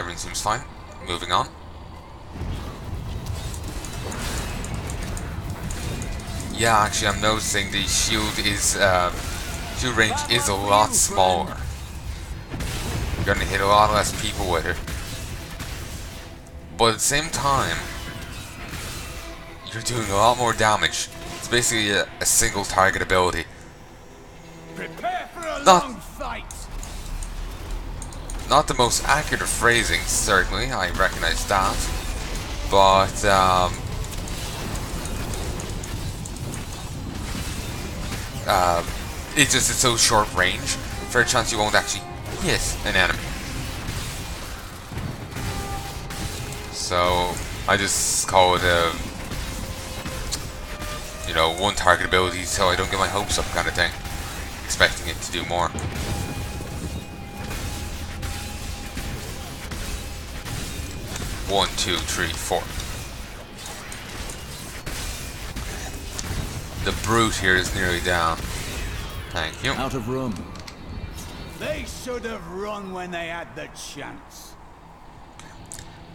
everything seems fine. Moving on. Yeah, actually, I'm noticing the shield is um, shield range is a lot smaller. You're gonna hit a lot less people with it, but at the same time, you're doing a lot more damage. It's basically a, a single target ability. Not-. Not the most accurate of phrasing, certainly. I recognize that, but um, um, it's just it's so short range. Fair chance you won't actually hit an enemy. So I just call it a you know one target ability, so I don't get my hopes up, kind of thing. Expecting it to do more. One, two, three, four. The brute here is nearly down. Thank you. Out of room. They should have run when they had the chance.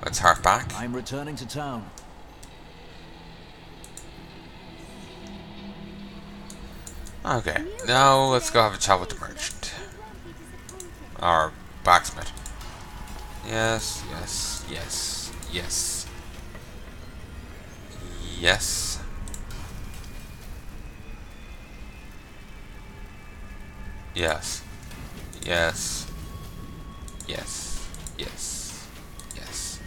Let's hark back. I'm returning to town. Okay, now let's go have a chat with the merchant. Our blacksmith. Yes, yes, yes, yes. Yes. Yes. Yes. Yes. Yes. Yes.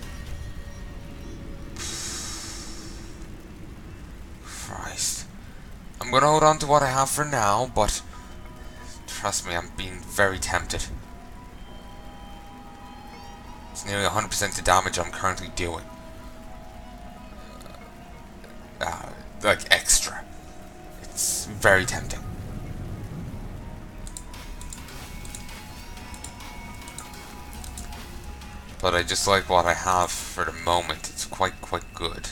Christ. I'm gonna hold on to what I have for now, but trust me, I'm being very tempted. Nearly 100% the damage I'm currently doing. Uh, like extra. It's very tempting. But I just like what I have for the moment. It's quite, quite good.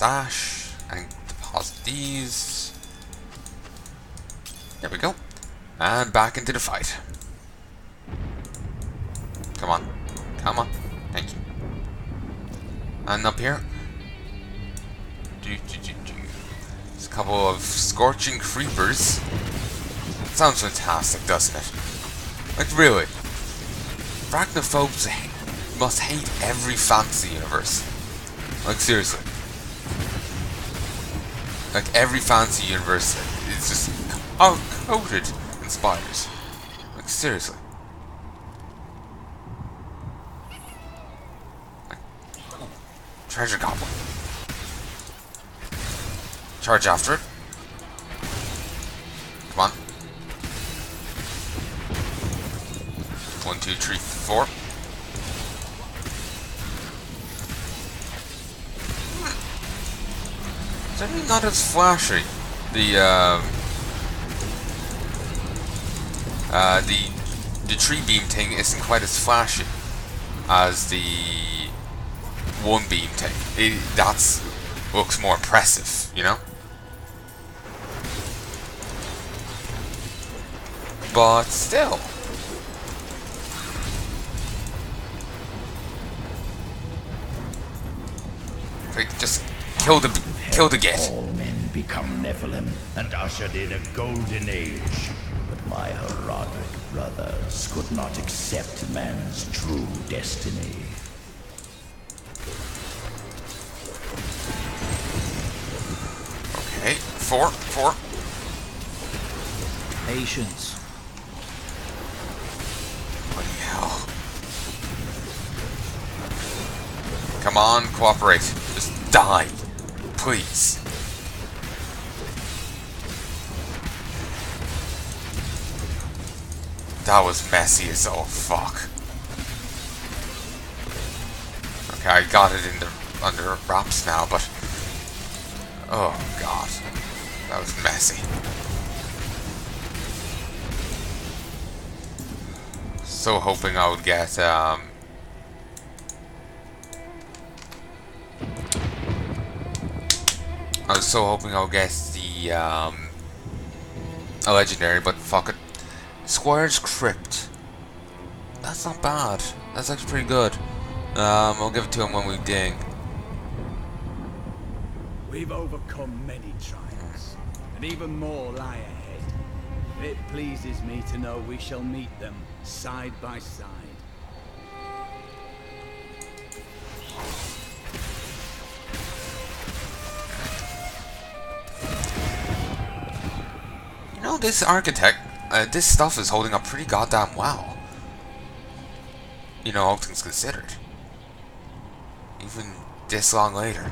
Stash and deposit these. There we go. And back into the fight. Come on. Come on. Thank you. And up here. Do, do, do, do. There's a couple of scorching creepers. Sounds fantastic, doesn't it? Like, really. Arachnophobes must hate every fantasy universe. Like, seriously. Like, every fantasy universe is just co- coated in spiders. Like, seriously. Treasure goblin. Charge after it. Come on. One, two, three, four. It's not as flashy. The um, uh, the the tree beam thing isn't quite as flashy as the one beam thing. It that's looks more impressive, you know. But still, just kill the kill the git. All men become Nephilim and ushered in a golden age. But my Horadric brothers could not accept man's true destiny. Okay, four, four. Patience. Bloody hell. Come on, cooperate. Just die. Please. That was messy as all fuck. Okay, I got it in the under wraps now, but oh god, that was messy. So hoping I would get um, so hoping I'll get the um, a legendary, but fuck it. Squire's Crypt. That's not bad. That's actually pretty good. Um, I'll give it to him when we ding. We've overcome many trials, and even more lie ahead. It pleases me to know we shall meet them side by side. You this architect, uh, this stuff is holding up pretty goddamn well. You know, all things considered. Even this long later.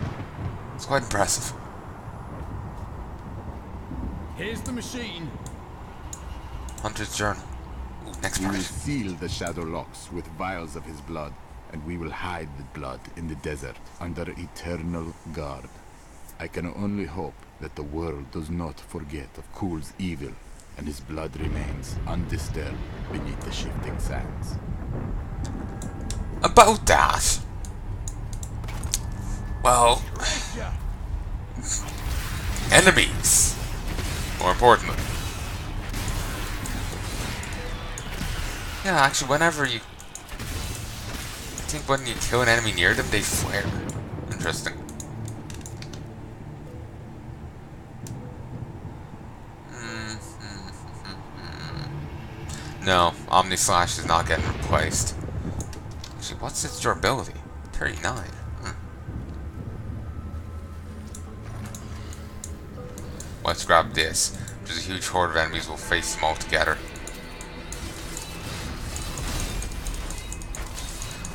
It's quite impressive. Here's the machine. Hunter's Journal. Ooh, next We will seal the Shadow Locks with vials of his blood, and we will hide the blood in the desert under eternal guard. I can only hope that the world does not forget of Kulle's evil, and his blood remains undisturbed beneath the shifting sands. About that. Well, enemies. More importantly. Yeah, actually, whenever you... I think when you kill an enemy near them, they flare. Interesting. No, Omni Slash is not getting replaced. Actually, what's its durability? 39. Hmm. Let's grab this. There's a huge horde of enemies. We'll face them all together.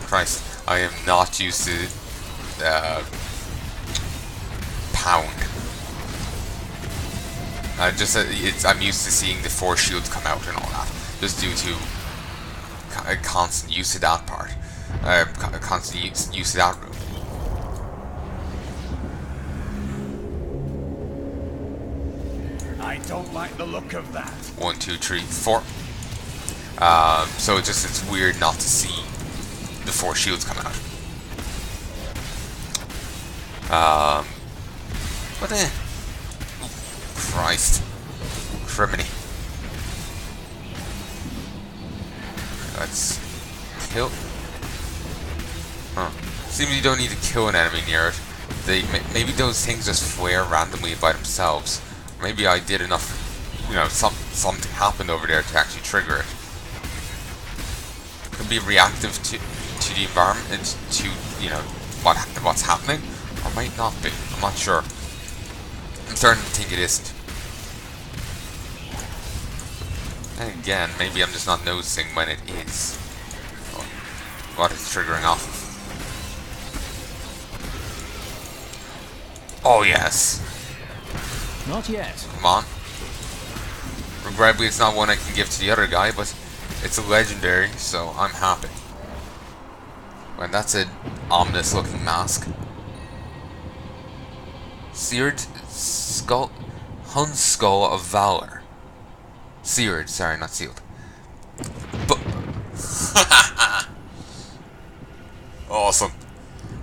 Christ, I am not used to uh, pound. Uh, just uh, I'm used to seeing the four shields come out and all that, just due to co- constant use of that part, uh, co- constant use, use of that room. I don't like the look of that. One, two, three, four. Um, so it just it's weird not to see the four shields come out. Um, eh. Ooh, Christ. Criminy. Let's kill. Huh. Seems you don't need to kill an enemy near it. They maybe those things just flare randomly by themselves. Maybe I did enough. You know, some something happened over there to actually trigger it. Could be reactive to to the environment, uh, to you know what what's happening, or might not be. I'm not sure. I'm starting to think it isn't. And again, maybe I'm just not noticing when it is. Oh, or what it's triggering off of. Oh yes. Not yet. Come on. Regrettably, it's not one I can give to the other guy, but it's a legendary, so I'm happy. And that's an ominous looking mask. Seared skull. Hun skull of valor. Seared, sorry, not sealed. But. awesome.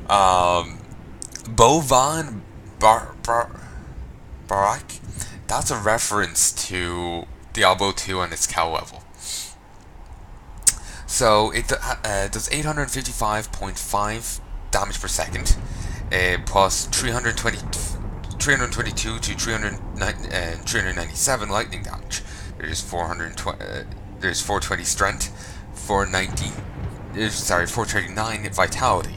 Um. Bovan Bar. Bar Barak, that's a reference to Diablo 2 and its cow level. So it uh, does 855.5 damage per second, uh, plus 320, 322 to 309, uh, 397 lightning damage. There's 420, uh, there's 420 strength, 490, uh, sorry, 439 vitality.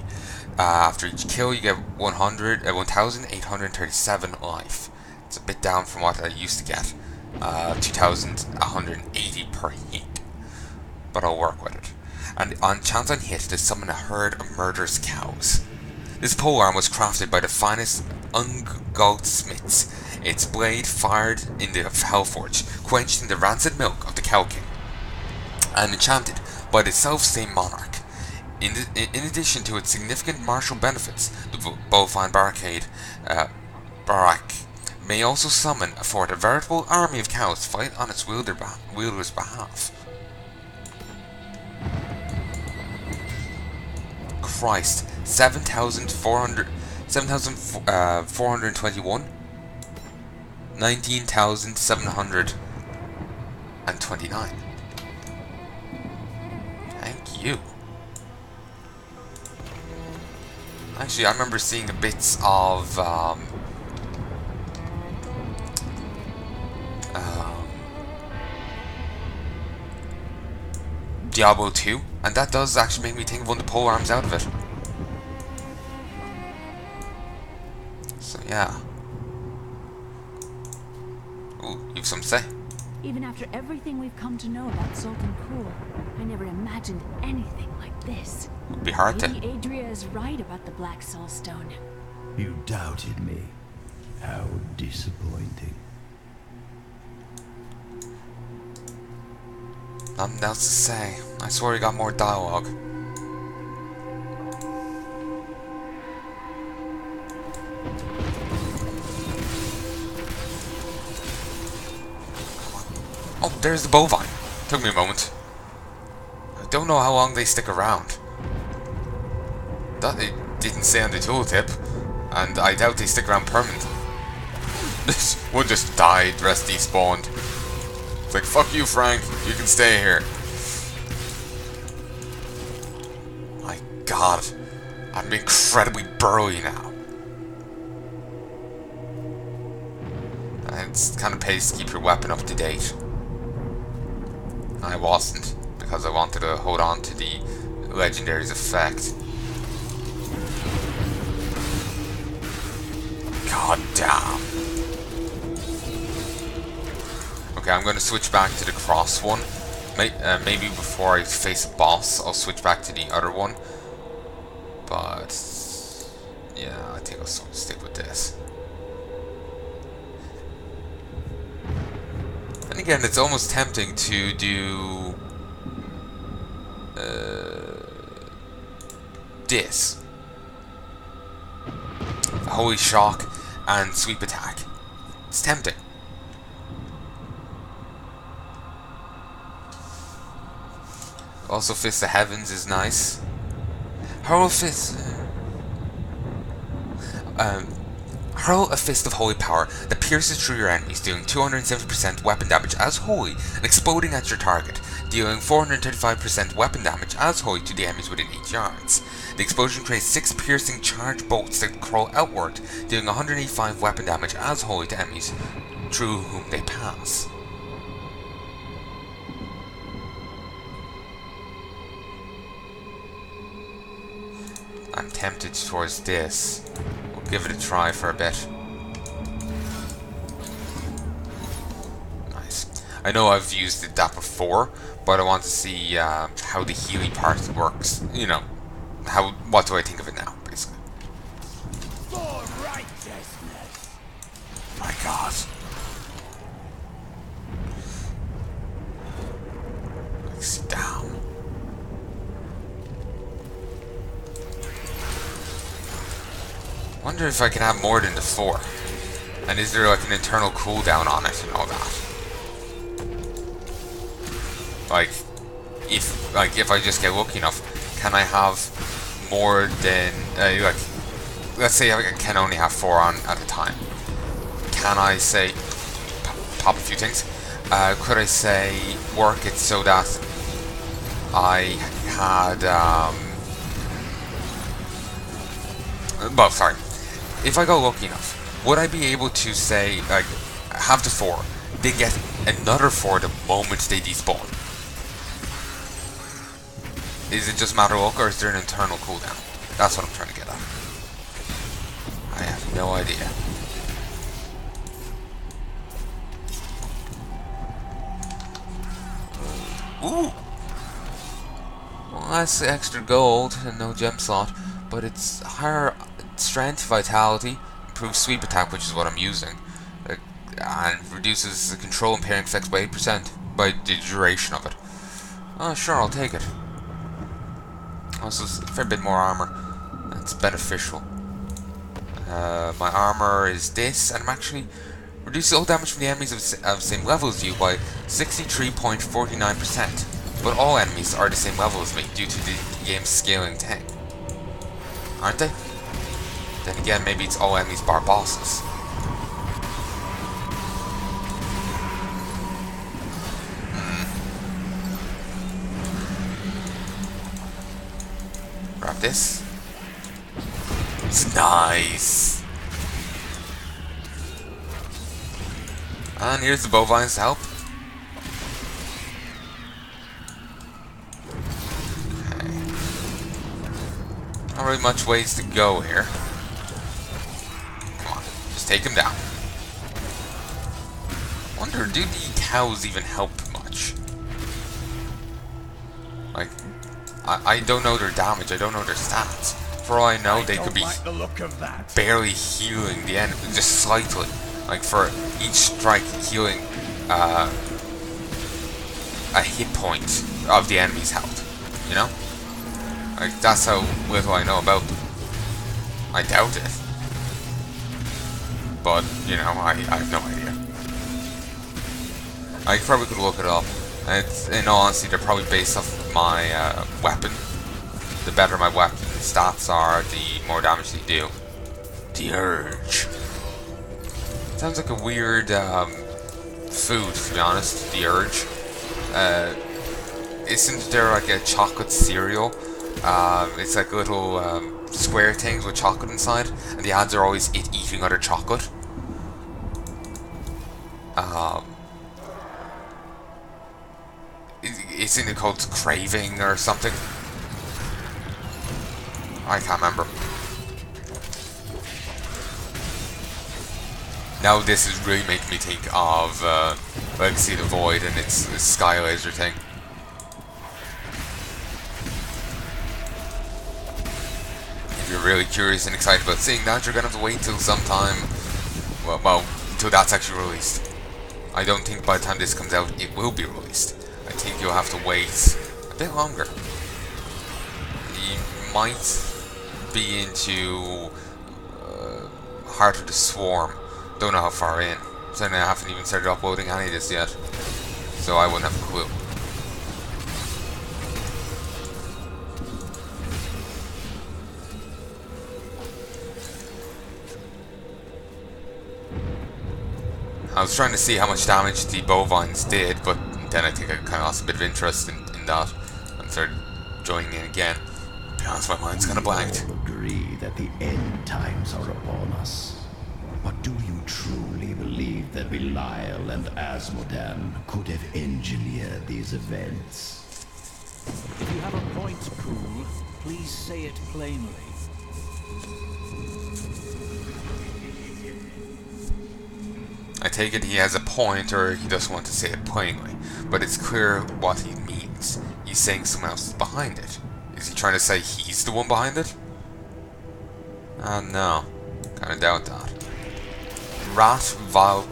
Uh, after each kill, you get 100, uh, 1,837 life. It's a bit down from what I used to get. Uh, 2,180 per hit. But I'll work with it. And on chance on hit, to summon a herd of murderous cows. This polearm was crafted by the finest ungalled smiths. Its blade fired in the Hellforge, quenched in the rancid milk of the Cow King, and enchanted by the self-same monarch. In, the, in addition to its significant martial benefits, the Bo- bovine barricade uh, Barak may also summon for a veritable army of cows to fight on its wielder beh- wielder's behalf. Christ, 7,400 7,421 19,729. Thank you. Actually, I remember seeing bits of um, um, Diablo 2, and that does actually make me think of one of the pole arms out of it. So yeah. Ooh, you've some say. Even after everything we've come to know about Zoltun Kulle, I never imagined anything like this. It'd be hard to. Maybe Adria is right about the Black Soul Stone. You doubted me. How disappointing. Nothing else to say. I swear he got more dialogue. Oh, there's the bovine. Took me a moment. I don't know how long they stick around. That it didn't say on the tooltip, and I doubt they stick around permanently. This one just died, rest despawned. It's like, fuck you, Frank. You can stay here. My god. I'm incredibly burly now. And it's kind of pays to keep your weapon up to date. I wasn't, because I wanted to hold on to the Legendary's effect. God damn. Okay, I'm going to switch back to the cross one. Uh, maybe before I face a boss, I'll switch back to the other one. But yeah, I think I'll stick with this. Again, it's almost tempting to do uh, this. Holy Shock and Sweep Attack. It's tempting. Also, Fist of Heavens is nice. Hurl Fist. Um, hurl a Fist of Holy Power that pierces through your enemies, doing 270% weapon damage as holy and exploding at your target, dealing 435% weapon damage as holy to the enemies within 8 yards. The explosion creates 6 piercing charge bolts that crawl outward, dealing 185 weapon damage as holy to enemies through whom they pass. I'm tempted towards this. Give it a try for a bit. Nice. I know I've used it that before, but I want to see uh, how the healing part works. You know, how what do I think of it now, Wonder if I can have more than the four. And is there like an internal cooldown on it and all that? Like, if like if I just get lucky enough, can I have more than uh, like? Let's say I can only have four on at a time. Can I say pop, a few things? Uh, could I say work it so that I had um, well, sorry. If I go lucky enough, would I be able to say, like, have the four, then get another four the moment they despawn? Is it just matter of luck, or is there an internal cooldown? That's what I'm trying to get at. I have no idea. Ooh! Well, that's extra gold and no gem slot, but it's higher strength, vitality, improves sweep attack, which is what I'm using, uh, and reduces the control impairing effects by 8% by the duration of it. Oh, sure, I'll take it. Also, a fair bit more armor. That's beneficial. Uh, my armor is this, and I'm actually reduces all damage from the enemies of, of same level as you by 63.49%. But all enemies are the same level as me due to the game's scaling tank. Aren't they? Then again, maybe it's all enemies bar bosses. Hmm. Grab this. It's nice. And here's the bovine's to help. Okay. Not really much ways to go here. Take him down. Wonder, do the cows even help much? Like, I, I don't know their damage, I don't know their stats. For all I know, they could be like the look of that. barely healing the enemy, just slightly. Like for each strike healing uh, a hit point of the enemy's health. You know? Like that's how little I know about them. I doubt it. But, you know, I, I have no idea. I probably could look it up. It's, in all honesty, they're probably based off of my uh, weapon. The better my weapon stats are, the more damage they do. The Urge. Sounds like a weird um, food, to be honest. The Urge. Uh, isn't there like a chocolate cereal? Um, it's like little um, square things with chocolate inside, and the ads are always it eating other chocolate. Um, isn't it called craving or something? I can't remember. Now this is really making me think of uh, Legacy of the Void and its, its Sky Laser thing. If you're really curious and excited about seeing that, you're gonna have to wait till sometime. Well, well, until that's actually released. I don't think by the time this comes out, it will be released. I think you'll have to wait a bit longer. You might be into uh, Heart of the Swarm. Don't know how far in. So I haven't even started uploading any of this yet. So I wouldn't have a clue. Was trying to see how much damage the bovines did, but then I think I kind of lost a bit of interest in, in that and started joining in again. To be honest, my mind's kind of blanked. all agree that the end times are upon us. But do you truly believe that Belial and Azmodan could have engineered these events? If you have a point, Kulle, please say it plainly. I take it he has a point, or he doesn't want to say it plainly, but it's clear what he means. He's saying someone else is behind it. Is he trying to say he's the one behind it? Uh, no. Kinda doubt that. Rat Val...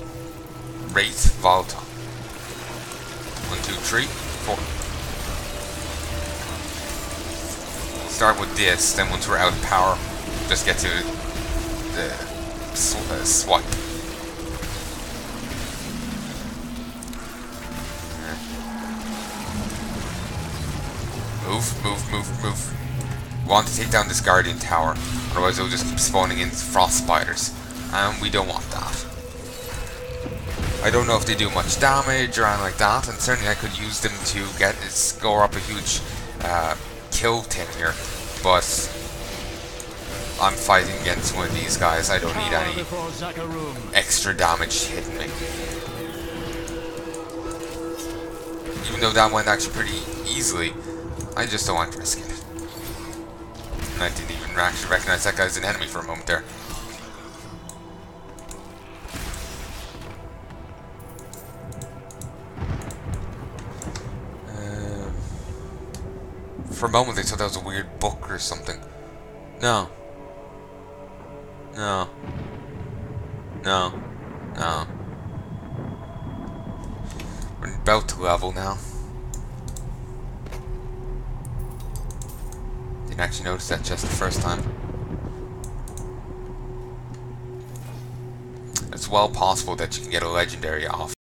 Wraith Valta. One, two, three, four. Start with this, then once we're out of power, just get to the sw uh, swipe. Move, move, move, move. We want to take down this guardian tower, otherwise it'll just keep spawning in frost spiders, and we don't want that. I don't know if they do much damage or anything like that, and certainly I could use them to get score up a huge uh, kill thing here, but I'm fighting against one of these guys. I don't need any extra damage hitting me. Even though that went actually pretty easily, I just don't want to risk it. And I didn't even actually recognize that guy as an enemy for a moment there. Um, for a moment they thought that was a weird book or something. No. No. No. No. We're about to level now. Didn't actually notice that just the first time. It's well possible that you can get a legendary off